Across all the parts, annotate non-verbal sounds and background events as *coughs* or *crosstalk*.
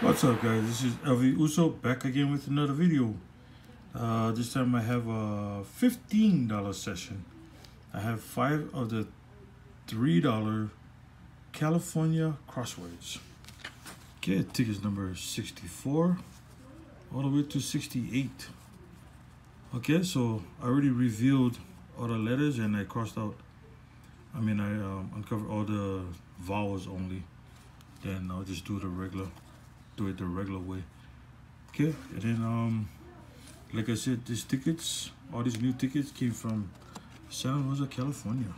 What's up guys, this is LV Uso back again with another video. Uh, this time I have a $15 session. I have five of the $3 California crosswords. Okay, tickets number 64 all the way to 68. Okay, so I already revealed all the letters and I crossed out, I mean I um, uncovered all the vowels only. Then I'll just do the regular do it the regular way. Okay and then um like i said these tickets all these new tickets came from san jose california.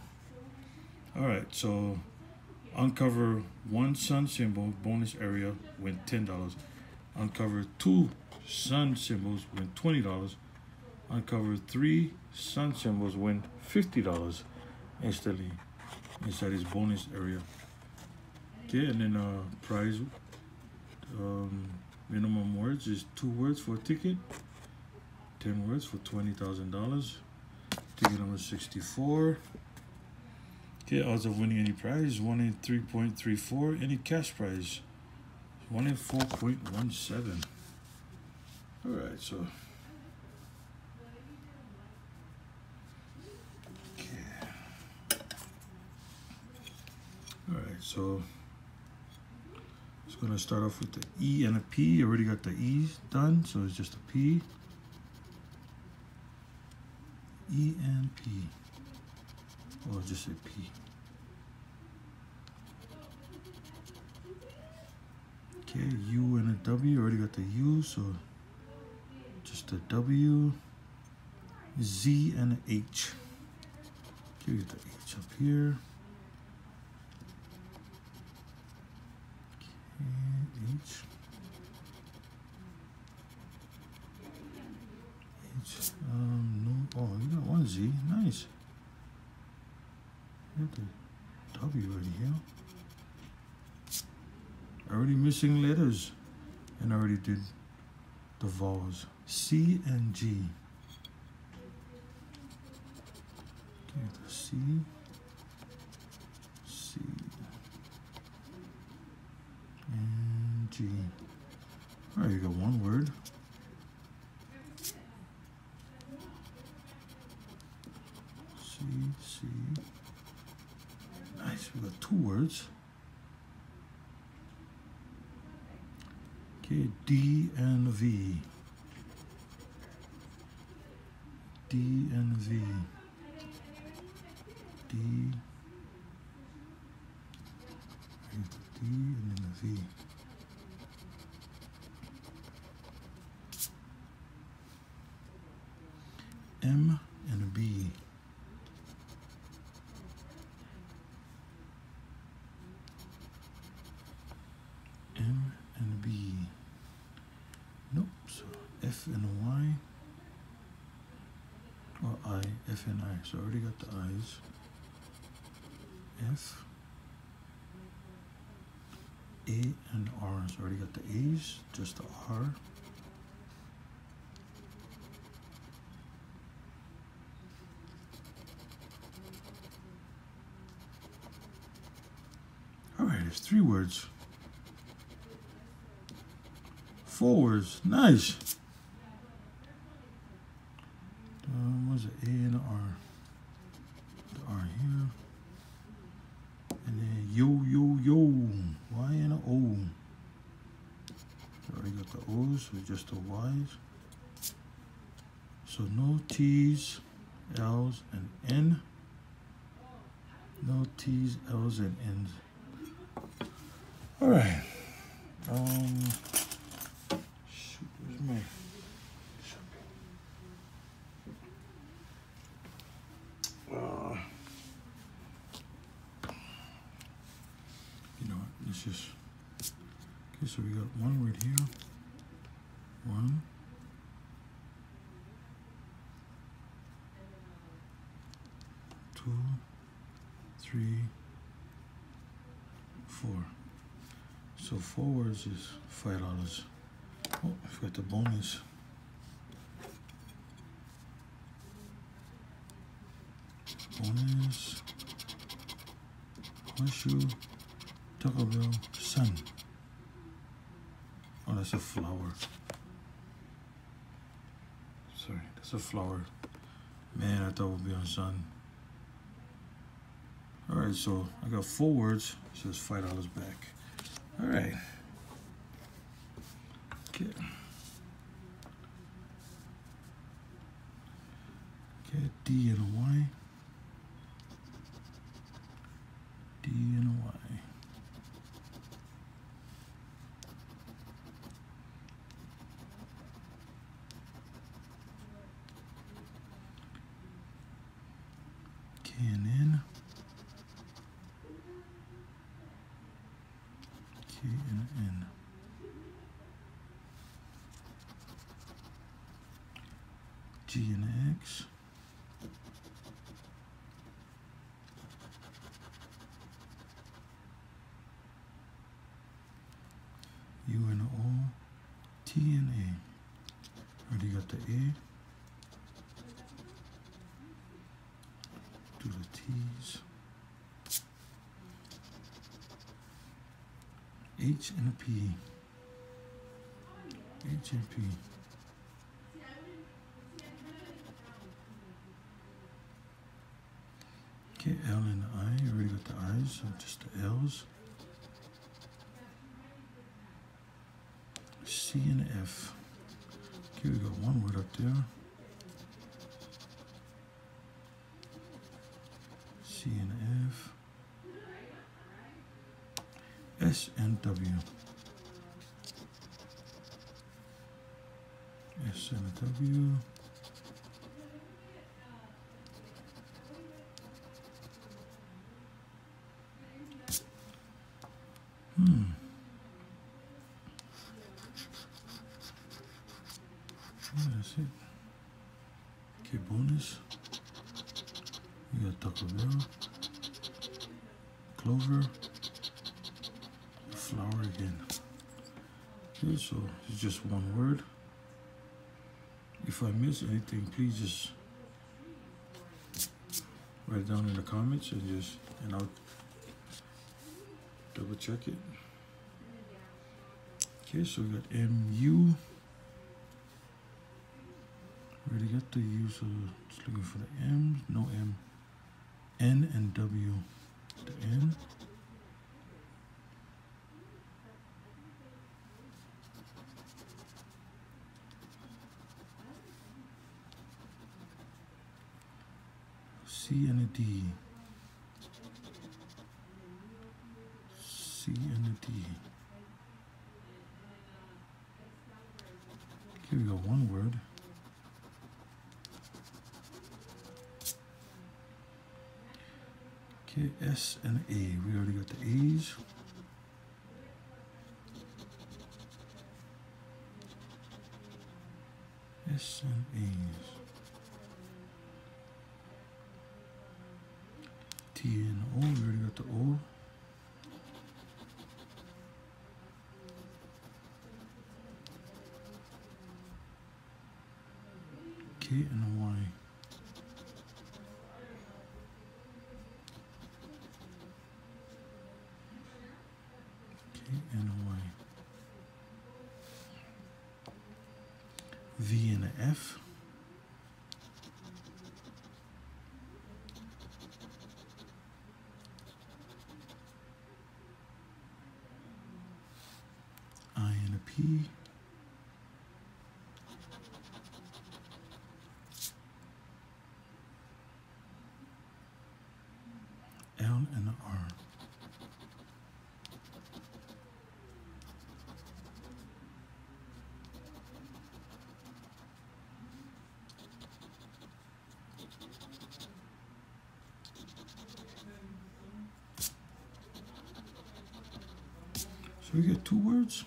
All right so uncover one sun symbol bonus area win ten dollars. Uncover two sun symbols win twenty dollars. Uncover three sun symbols win fifty dollars. Instantly inside this bonus area. Okay and then uh prize um, minimum words is two words for a ticket 10 words for $20,000 ticket number 64 okay odds of winning any prize 1 in 3.34 any cash prize 1 in 4.17 all right so. Okay. All right so gonna start off with the E and a P. Already got the E's done, so it's just a P. E and P. Or just a P. Okay, U and a W. Already got the U, so just a W. Z and an H. Okay, get the H up here. H. H. Um, no. Oh, you got one Z. Nice. You got the W here. Already missing letters. And I already did the vowels. C and G. Okay, the C. C. And G. All right, you got one word. C, C. Nice, we got two words. Okay, D and V. D and V. D. D and then a V. M and a B. M and a B. Nope, so F and a Y. Or I, And I. So I already got the I's. F. A and R. So I already got the A's, just the R. All right, it's three words. Four words, nice. Um, what's it, A and R? The R here. And then yo, yo, yo. Y and a O. Already got the So Y's. So no T's, L's, and N. No T's, L's, and N's. All right. Um. Shoot, where's my? Uh, you know what? Let's just. Okay, so we got one word here. One. Two. Three. Four. So four words is five dollars. Oh, I forgot the bonus. Bonus. Horseshoe. Taco Bell. Sun. Oh, that's a flower. Sorry, that's a flower. Man, I thought would be on sun. All right, so I got four words. So it's five dollars back. All right. Okay. Okay, D and a Y. D and a Y. K and N. K and N. G and X. U and O, T and A. Already got the A. Do the T's. H and a P. H and P. Okay, L and I. You already got the I's, so just the L's. C and F. Okay, we got one word up there. C and F. S and W. S and W. Hmm. Yeah, that's it. Okay, bonus. We got Taco Bell, Clover, flower again. Okay, so it's just one word. If I miss anything, please just write it down in the comments and just and I'll double check it. Okay, so we got MU. Already got the U, so just looking for the M. No M. N and W. The N. C and a D. C and a D. Okay, we got one word. Okay, S and A. We already got the A's. S and A's. T and O. We already got the O. K and Y. K and a Y. V and a F. I and a P. L and a R. So we get two words.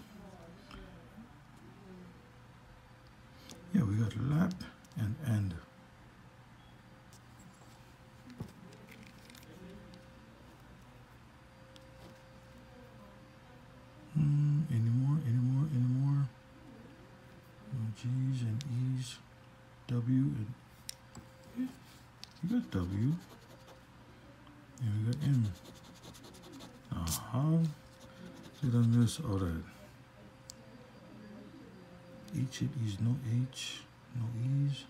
Yeah, we got lap and end. Hmm, any more, any more, any more? No G's and E's, W and yeah, we got W. And we got M. Uh-huh. Did I miss all that? H E's, no H, no E's.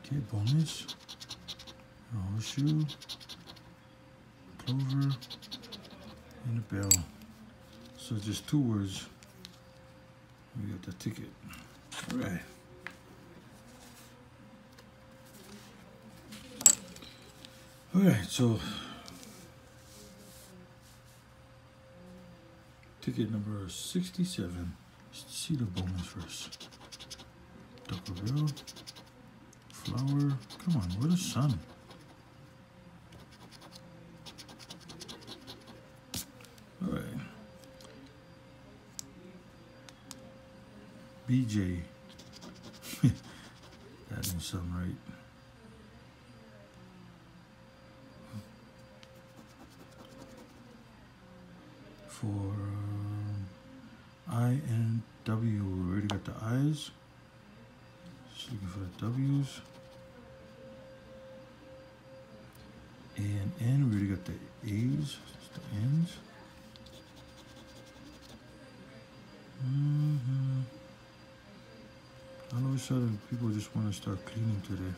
Okay, bonus. Horseshoe, clover, and a bell. So just two words. We got the ticket. All right. All right, so ticket number 67. Let's see bonus first. Double barrel, flower. Come on, where the sun? All right. BJ. *laughs* that didn't sound right. A's, just the N's. Mm-hmm. All of a sudden, people just want to start cleaning today.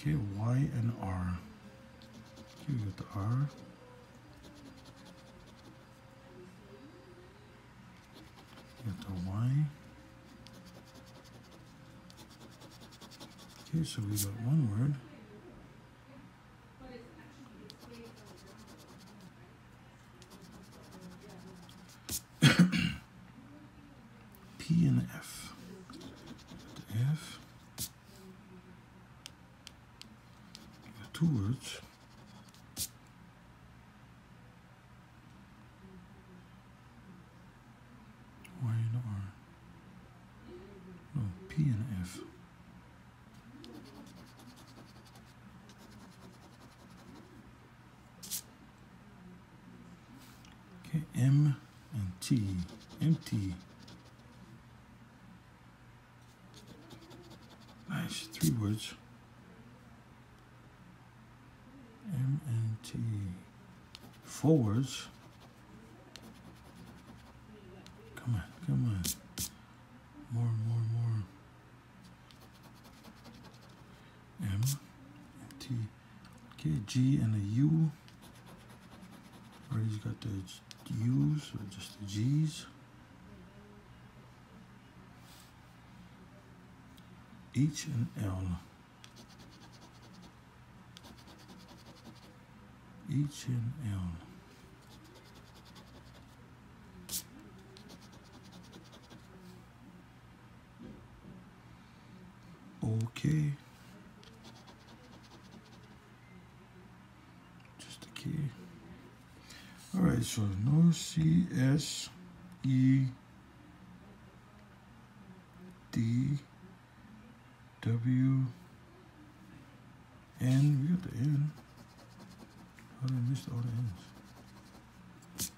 Okay, Y and R. Okay, we got the R. We got the Y. Okay, so we got one word. *coughs* P and F. F. Two words. Y and R. No, P and F. Okay, M and T. Empty. Nice, three words. M and T. Four words. Come on, come on. More, more, more. M and T. Okay, G and a U. Already got the U's or just the G's. H and L. H and L. Okay. Just a key. All right, so no C S E D W N. We got the N. How did I miss all the N's?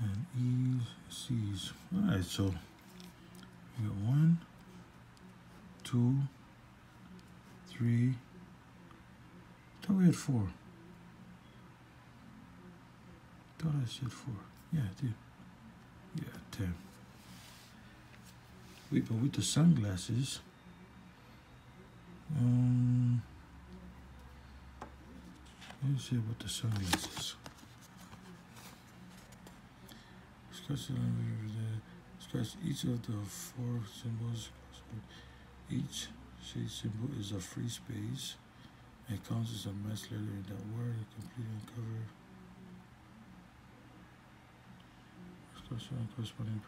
And E's, C's. All right, so we got one, two, three. Thought we had four. I Thought I said four. Yeah, I did. Yeah, ten. Wait, but with the sunglasses, um, let me see about the sunglasses. Scratch each of the four symbols. Each shade symbol is a free space. It counts as a match letter in that word. Complete and cover. Scratch on corresponding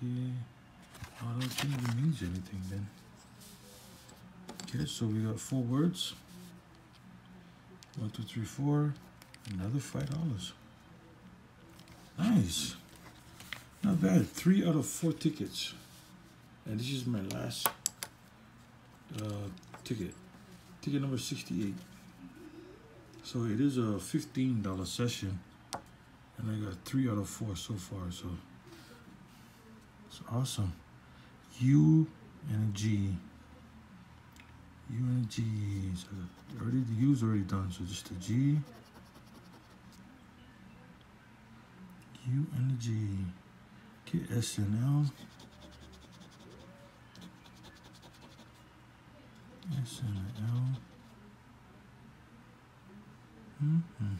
key. Oh, I don't think it means anything then. Okay, so we got four words. One, two, three, four. Another five dollars. Nice. Not bad. Three out of four tickets. And this is my last uh, ticket. Ticket number 68. So it is a $15 session. And I got three out of four so far. So it's awesome. U and a G. U and a G. So already the U's already done. So just a G. U and a G. Get S and L. S and L. Mm -hmm.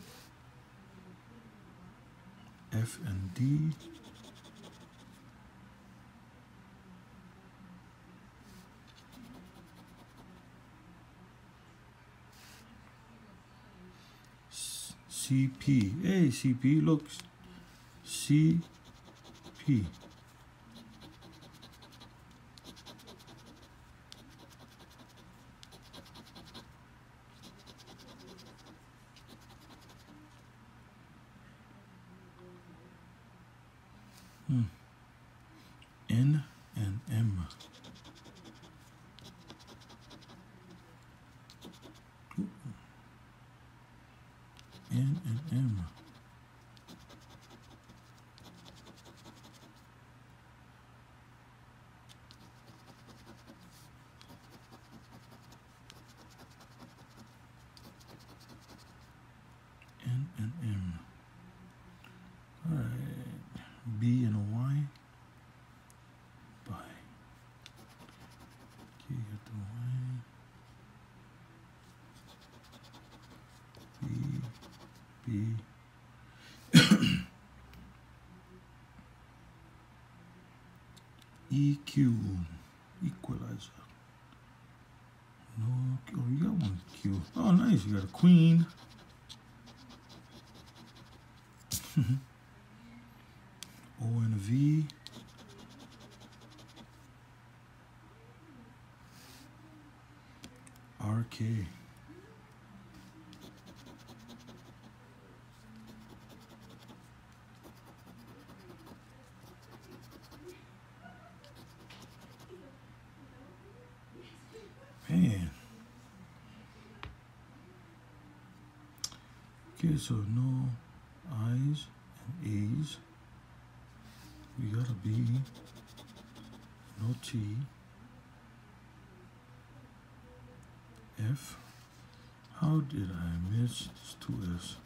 F and D. CP. Hey, CP, look. CP. Hmm. N and M. N and M. N and M. All right. B and a Y. Bye. Okay, got the Y. B. *coughs* EQ, equalizer. No, oh, you got one Q. Oh, nice. You got a queen. *laughs* O and a V. RK. Man. Okay, so no I's and A's. We got a B, no T, F. How did I miss two S?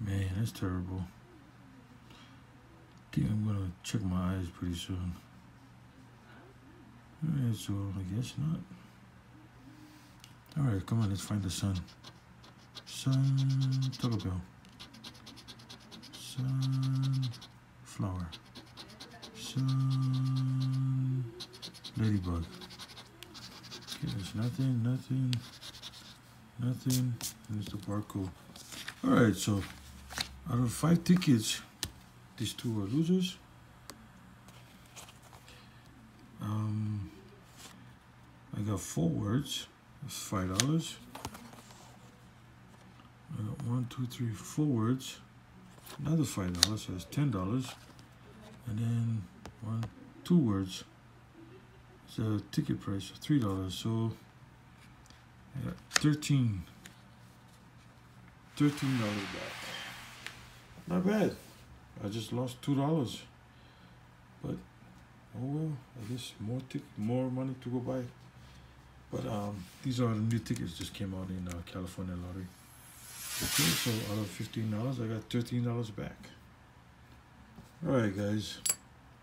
Man, that's terrible. I think I'm gonna check my eyes pretty soon. Alright, so I guess not. Alright, come on, let's find the sun. Sun, Taco Bell. Sun, flower. Sun, ladybug. Okay, there's nothing, nothing, nothing. There's the barcode. Alright, so out of five tickets, these two are losers. Um, I got four words. That's five dollars. One, two, three, four words. Another five dollars, so that's ten dollars. And then one, two words. It's a ticket price of three dollars. So I got thirteen. Thirteen dollars back. Not bad. I just lost two dollars. But oh well, I guess more tick more money to go buy. But um, these are the new tickets just came out in uh, California lottery. Okay, so out of fifteen dollars, I got thirteen dollars back. All right, guys,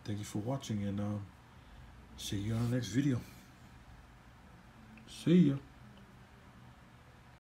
thank you for watching, and um, see you on the next video. See ya.